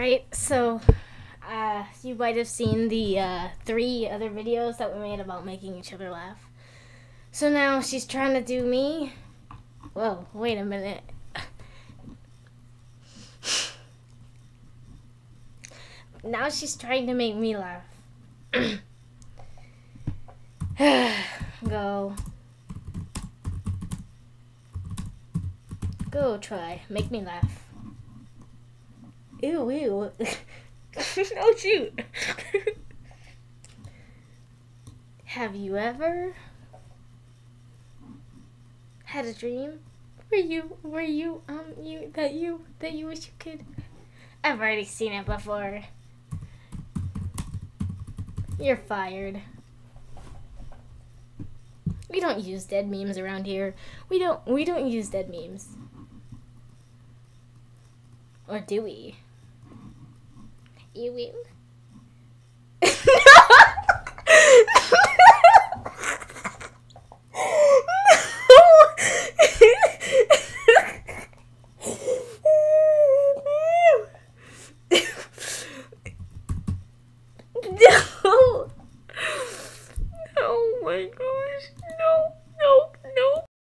Alright, so uh, you might have seen the uh, three other videos that we made about making each other laugh. So now she's trying to do me. Whoa, wait a minute. now she's trying to make me laugh. Go. Go try. Make me laugh. Ew, ew. oh, shoot. Have you ever had a dream where you, where you, um, you, that you, that you wish you could? I've already seen it before. You're fired. We don't use dead memes around here. We don't, we don't use dead memes. Or do we? You will. no. Oh my gosh, no.